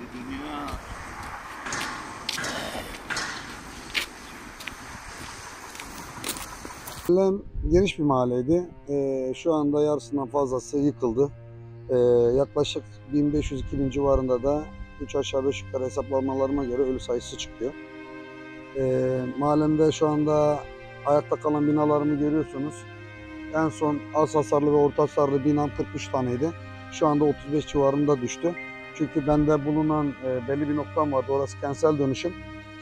Dünya. Mahallem geniş bir mahalleydi. Ee, şu anda yarısından fazlası yıkıldı. Ee, yaklaşık 1500-2000 civarında da 3 aşağı 5 yukarı hesaplamalarıma göre ölü sayısı çıkıyor. Ee, mahallemde şu anda ayakta kalan binalarımı görüyorsunuz. En son az hasarlı ve orta hasarlı binam 43 taneydi. Şu anda 35 civarında düştü. Çünkü bende bulunan e, belli bir noktam vardı. Orası kentsel dönüşüm.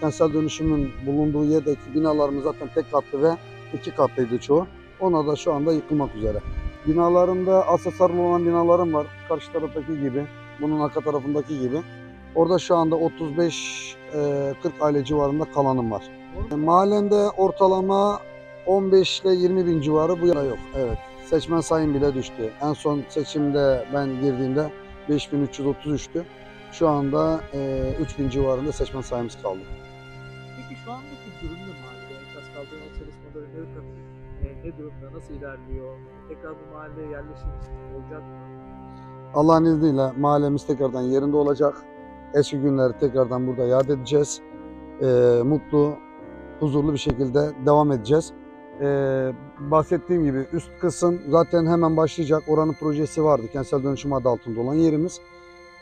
Kentsel dönüşümün bulunduğu yerdeki binalarımız zaten tek katlı ve iki katlıydı çoğu. Ona da şu anda yıkılmak üzere. Binalarımda az hasarlı olan binalarım var. Karşı taraftaki gibi, bunun arka tarafındaki gibi. Orada şu anda 35-40 aile civarında kalanım var. Mahallemde ortalama 15 ile 20 bin civarı bu yana yok. Evet. Seçmen sayım bile düştü. En son seçimde ben girdiğimde 5333'tü. Şu anda e, 3000 civarında seçmen sayımız kaldı. Peki şu andaki durum ne mahalle? Enkaz kaldırma çalışmaları ne, e, ne durumda? Nasıl ilerliyor? Tekrar bu mahalleye yerleşim olacak mı? Allah'ın izniyle mahallemiz tekrardan yerinde olacak. Eski günleri tekrardan burada yad edeceğiz. Ee, mutlu, huzurlu bir şekilde devam edeceğiz. Ee, bahsettiğim gibi üst kısım zaten hemen başlayacak. Oranın projesi vardı. Kentsel dönüşüm adı altında olan yerimiz.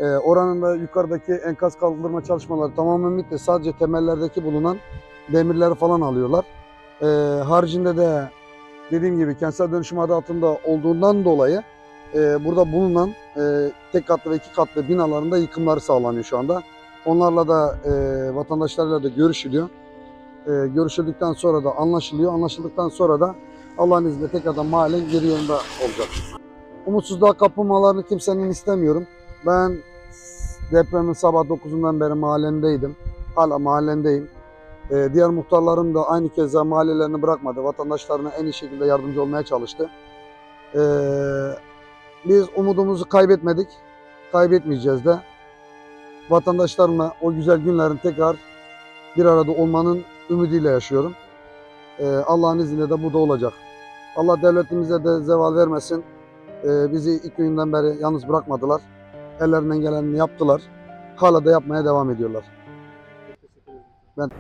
Ee, oranın da yukarıdaki enkaz kaldırma çalışmaları tamamen bitti. Sadece temellerdeki bulunan demirleri falan alıyorlar. Ee, haricinde de dediğim gibi kentsel dönüşüm adı altında olduğundan dolayı e, burada bulunan e, tek katlı ve iki katlı binalarında yıkımları sağlanıyor şu anda. Onlarla da e, vatandaşlarla da görüşülüyor. E, görüşüldükten sonra da anlaşılıyor. Anlaşıldıktan sonra da Allah'ın izniyle tekrardan mahalle geri yolunda olacak. Umutsuzluğa kapılmalarını kimsenin istemiyorum. Ben depremin sabah 9'undan beri mahallemdeydim. Hala mahallemdeyim. E, diğer muhtarlarım da aynı keza mahallelerini bırakmadı. Vatandaşlarına en iyi şekilde yardımcı olmaya çalıştı. E, biz umudumuzu kaybetmedik. Kaybetmeyeceğiz de. Vatandaşlarımla o güzel günlerin tekrar bir arada olmanın ümidiyle yaşıyorum. Ee, Allah'ın izniyle de bu da olacak. Allah devletimize de zeval vermesin. Ee, bizi ilk günden beri yalnız bırakmadılar. Ellerinden gelenini yaptılar. Hala da yapmaya devam ediyorlar. Ben